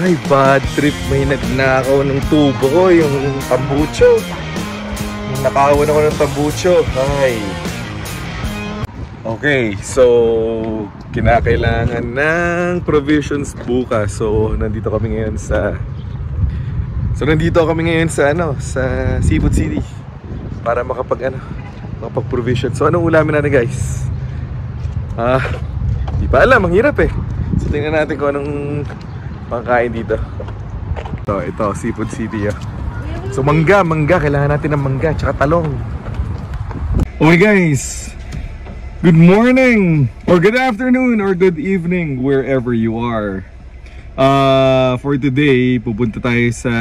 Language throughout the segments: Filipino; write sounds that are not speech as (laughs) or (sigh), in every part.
Ay, bad trip. May nagnakaw ng tubo ko, yung tambucho. Nakawan ako ng tambucho. Ay. Okay, so kinakailangan ng provisions bukas. So nandito kami ngayon sa So nandito kami ngayon sa ano, sa Seafood City para makapag ano, makapag provision. So anong ulamin natin, guys? Ah, di pa alam, ang hirap eh. So tingnan natin kung anong pangkain dito. Ito, ito, Seafood City ah. So mangga, mangga, kailangan natin ng mangga tsaka talong. Okay guys, good morning or good afternoon or good evening wherever you are. Uh, for today, pupunta tayo sa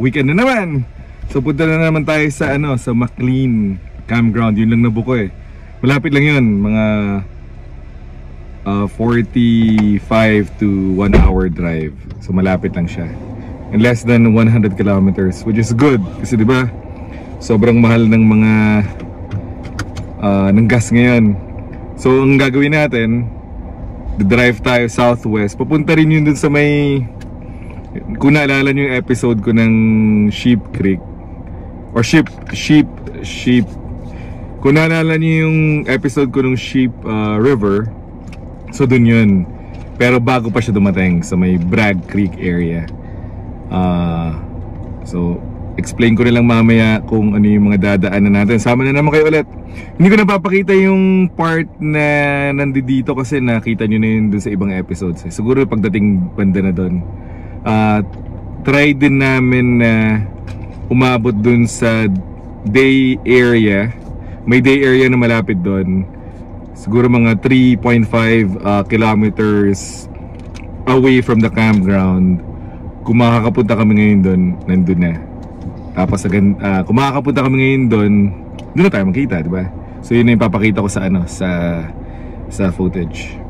weekend na naman. So punta na naman tayo sa ano, sa McLean Campground. Yun lang nabuko eh. Malapit lang yun, mga uh, 45 to 1 hour drive. So malapit lang siya. In less than 100 kilometers, which is good kasi 'di ba? Sobrang mahal ng mga uh, ng gas ngayon. So ang gagawin natin, drive tayo southwest. Papunta rin yun dun sa may kung naalala nyo yung episode ko ng Sheep Creek or Sheep Sheep Sheep kung naalala nyo yung episode ko ng Sheep uh, River so dun yun pero bago pa siya dumating sa may Bragg Creek area uh, so explain ko na lang mamaya kung ano yung mga dadaanan natin. Sama na naman kayo ulit. Hindi ko napapakita yung part na nandito kasi nakita nyo na yun dun sa ibang episodes. Eh. Siguro pagdating banda na dun. Uh, try din namin na umabot dun sa day area. May day area na malapit dun. Siguro mga 3.5 uh, kilometers away from the campground. Kung makakapunta kami ngayon dun, nandun na. Tapos uh, kung makakapunta kami ngayon doon, doon na tayo magkita, di ba? So yun na yung papakita ko sa ano, sa sa footage.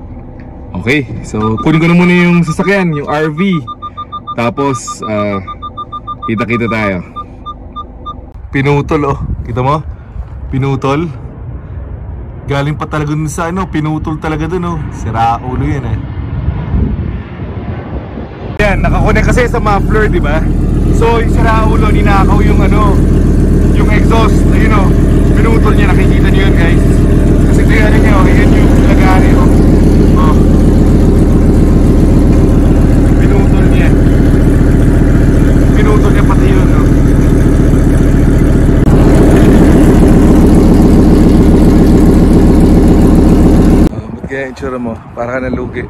Okay, so kunin ko na muna yung sasakyan, yung RV. Tapos uh, kita-kita tayo. Pinutol oh, kita mo? Pinutol. Galing pa talaga dun sa ano, pinutol talaga dun oh. Sira ulo yan eh. Yan, nakakonek kasi sa muffler, di ba? So, yung sira ulo, ninakaw yung ano, yung exhaust, ayun o, pinutol niya, nakikita niyo yun guys. Kasi ano niyo, yan yung lagari. Oh. Pinutol niya. Pinutol niya pati yun o. Oh, ba't kaya yung tsura mo? Para ka nalugi.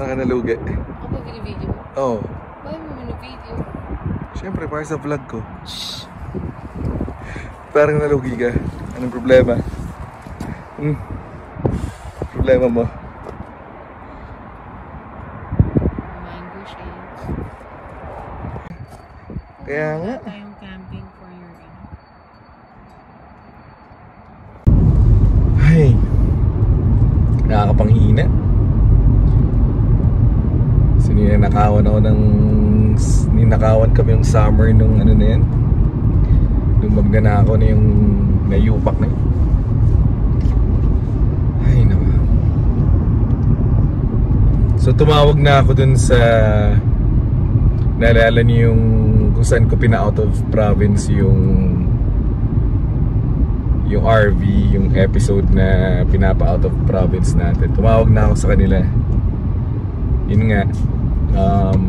Saan ka nalugi? Ako ba video mo? Oo. Oh. Bakit mo video? Siyempre, para sa vlog ko. Shhh. Parang nalugi ka. Anong problema? Hmm. Problema mo? Mango shake. Kaya nga. Tayong camping for your ano. Ay. Nakakapanghina. Sininakawan ako ng ninakawan kami yung summer nung ano na yan. Nung magnanakaw na yung nayupak na yun. Ay naman. So tumawag na ako dun sa naalala niyo yung kung saan ko pina-out of province yung yung RV, yung episode na pinapa-out of province natin. Tumawag na ako sa kanila. Yun nga, um,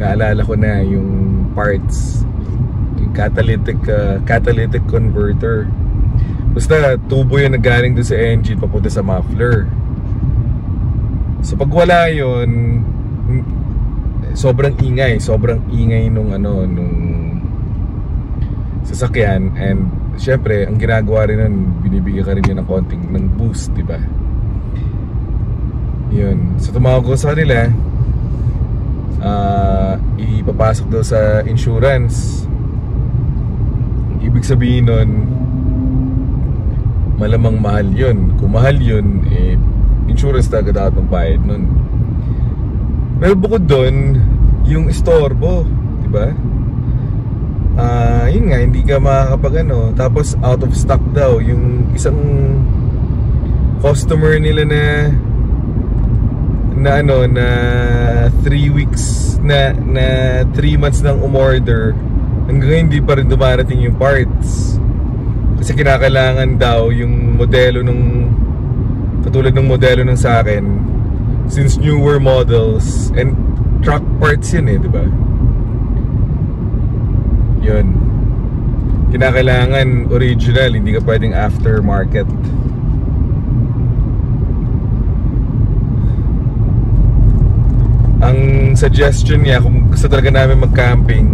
naalala ko na yung parts, yung catalytic, uh, catalytic converter. Basta tubo yun na galing doon sa engine papunta sa muffler. So pag wala yun, sobrang ingay, sobrang ingay nung ano, nung sasakyan and syempre, ang ginagawa rin nun, binibigyan ka rin yun ng konting ng boost, di ba? Yun. So tumawag ko sa kanila, uh, ipapasok daw sa insurance. Ibig sabihin nun, malamang mahal yun. Kung mahal yun, eh, insurance talaga dapat magbayad nun. Pero bukod doon, yung istorbo, di ba? Ah, yun nga, hindi ka makakapag ano. Tapos out of stock daw. Yung isang customer nila na na ano na 3 weeks na na 3 months nang umorder hanggang hindi pa rin dumarating yung parts kasi kinakailangan daw yung modelo nung katulad ng modelo ng sa akin since newer models and truck parts yun eh di ba? Yun. Kinakailangan original hindi ka pwedeng aftermarket. Ang suggestion niya kung gusto talaga namin mag-camping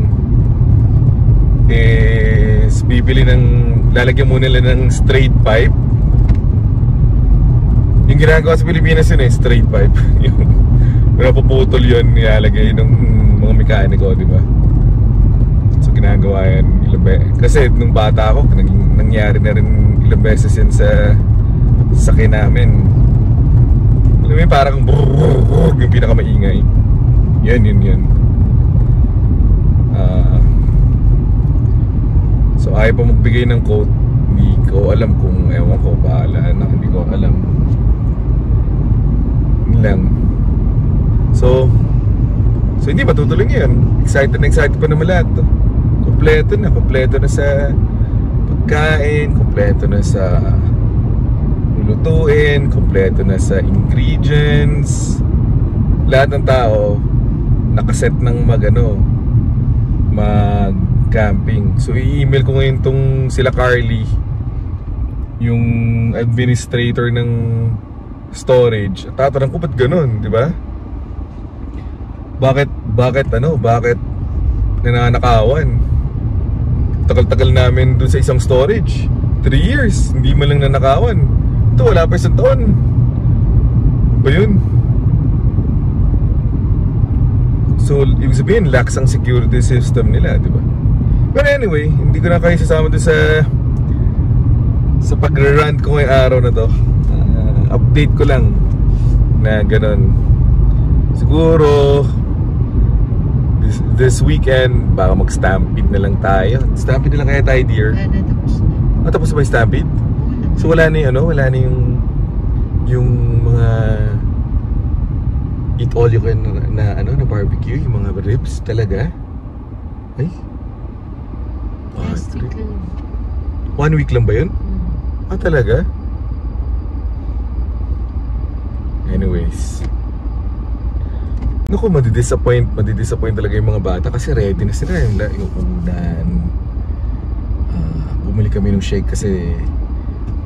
is bibili ng lalagyan muna nila ng straight pipe yung ginagawa sa Pilipinas yun eh straight pipe (laughs) yung napuputol yun nilalagay ng mga mekaniko di ba so ginagawa yan ilang be- kasi nung bata ako naging, nangyari na rin ilang beses yan sa sakin namin alam mo parang brrrr, yung pinakamaingay. Yan, yun, yun. Ah, so, ayaw pa magbigay ng quote. Hindi ko alam kung, ewan ko, bahala na, hindi ko alam. Yun lang. So, so hindi matutuloy ngayon. Excited na excited pa naman lahat. To. Kompleto na, kompleto na sa pagkain, kompleto na sa lulutuin, kompleto na sa ingredients. Lahat ng tao nakaset ng mag ano, mag camping. So i-email ko ngayon tong sila Carly, yung administrator ng storage. At tatanong ko ba't ganun, di ba? Bakit, bakit ano, bakit nananakawan? Tagal-tagal namin dun sa isang storage. 3 years, hindi man lang nanakawan. Ito, wala pa isang taon. Ba yun? So, ibig sabihin, lax ang security system nila, di ba? But anyway, hindi ko na kayo sasama doon sa sa pag-rant ko ngayong araw na to. Update ko lang na ganun. Siguro this, this weekend baka mag-stampede na lang tayo. Stampede na lang kaya tayo, dear. Ah, tapos na ba yung stampede? So wala na yung ano, wala na yung yung mga eat all you can na, na ano na barbecue, yung mga ribs talaga. Ay. Last week lang. One week lang ba yun? Hmm. Ah, talaga? Anyways. Naku, madidisappoint, madidisappoint talaga yung mga bata kasi ready na sila yung, yung unan. Ah, bumili kami ng shake kasi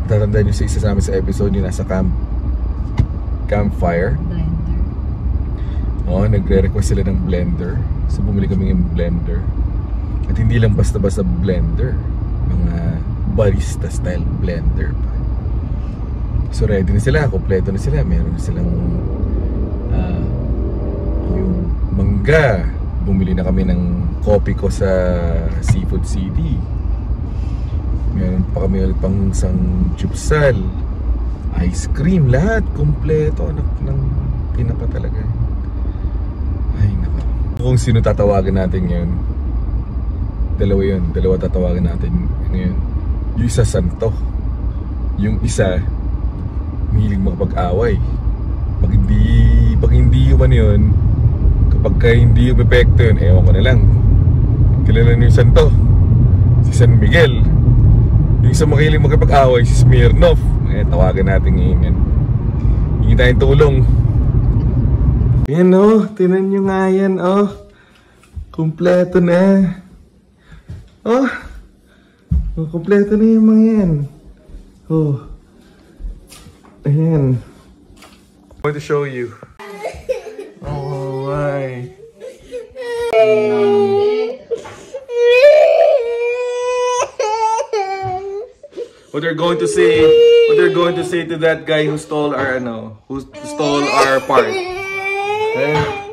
tatandaan nyo sa isa sa amin sa episode yung nasa camp campfire. Blender. Oo, nagre-request sila ng blender. So bumili kami ng blender. At hindi lang basta-basta blender. Mga barista style blender pa. So ready na sila, kompleto na sila. Meron na silang ah, yung mangga. Bumili na kami ng kopi ko sa Seafood City. Meron pa kami ulit pang isang chupsal. Ice cream, lahat kompleto anak ng tinapa talaga. Ay, nako. Kung sino tatawagan natin ngayon, dalawa yun. Dalawa tatawagan natin ngayon. Yung isa santo. Yung isa, mahilig makapag-away. Pag hindi, pag hindi yung ano yun, kapag ka hindi yung epekto yun, ewan ko na lang. Kilala niyo yung santo. Si San Miguel. Yung isa mahilig makapag-away, si Smirnoff. Eh, tawagan natin ngayon yan. Hingi tayong tulong. Yan oh, tinan nyo nga yan oh. Kompleto na. Oh. oh kompleto na yung mga yan. Oh. Ayan. I'm going to show you. (laughs) Oh, why? What they're going to say, what they're going to say to that guy who stole our ano, who stole our part. (laughs) Eh?